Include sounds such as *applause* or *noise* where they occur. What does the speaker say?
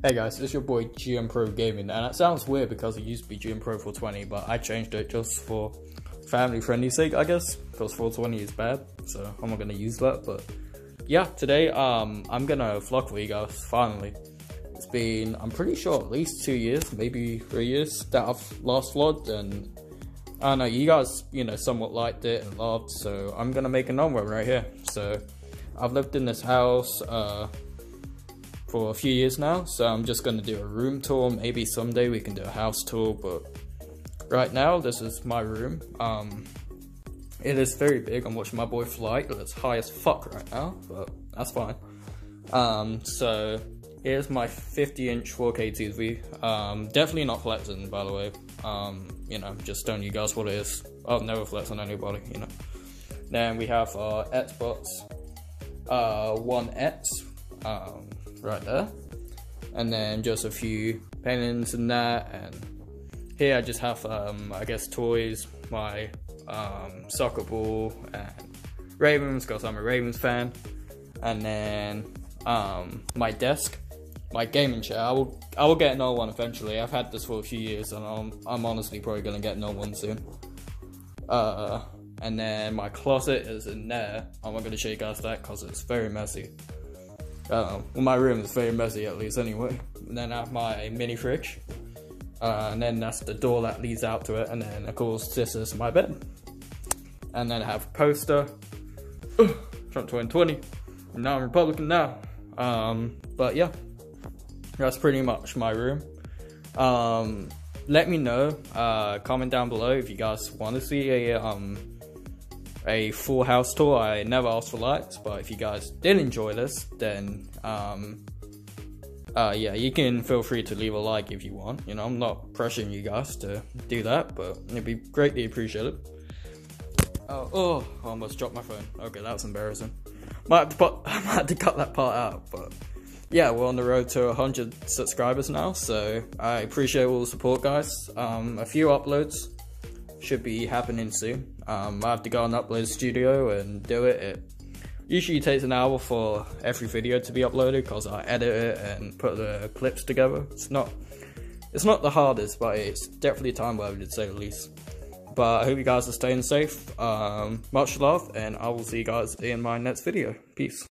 Hey guys, it's your boy GM Pro Gaming, and it sounds weird because it used to be GM Pro 420, but I changed it just for family friendly sake, I guess, because 420 is bad, so I'm not gonna use that. But yeah, today um I'm gonna vlog for you guys. Finally, it's been I'm pretty sure at least two years, maybe three years that I've last vlogged, and I know you guys, you know, somewhat liked it and loved, so I'm gonna make another one right here. So I've lived in this house. uh for a few years now, so I'm just gonna do a room tour. Maybe someday we can do a house tour, but right now this is my room. Um, it is very big. I'm watching my boy fly. It's high as fuck right now, but that's fine. Um, so here's my 50 inch 4K TV. Um, definitely not flexing, by the way. Um, you know, just telling you guys what it is. I'll never flex on anybody, you know. Then we have our Xbox uh, One X. Um, right there. And then just a few paintings and that. And here I just have, um, I guess, toys, my um, soccer ball, and Ravens, because I'm a Ravens fan. And then um, my desk, my gaming chair. I will, I will get another one eventually. I've had this for a few years, and I'm, I'm honestly probably gonna get another one soon. Uh, and then my closet is in there. I'm not gonna show you guys that because it's very messy. Uh, well, my room is very messy at least anyway. And then I have my mini fridge. Uh, and then that's the door that leads out to it. And then of course this is my bed. And then I have poster. Trump 2020. now I'm Republican now. Um, but yeah, that's pretty much my room. Um, let me know, uh, comment down below if you guys want to see a um, a full house tour. I never asked for likes, but if you guys did enjoy this, then um, uh, yeah, you can feel free to leave a like if you want. You know, I'm not pressuring you guys to do that, but it'd be greatly appreciated. Oh, oh, I almost dropped my phone. Okay, that's embarrassing. Might have, to put, *laughs* I might have to cut that part out, but yeah, we're on the road to 100 subscribers now, so I appreciate all the support, guys. Um, a few uploads should be happening soon. Um, I have to go on Upload Studio and do it. It usually takes an hour for every video to be uploaded because I edit it and put the clips together. It's not, it's not the hardest, but it's definitely time worthy to say the least. But I hope you guys are staying safe. Um, much love, and I will see you guys in my next video. Peace.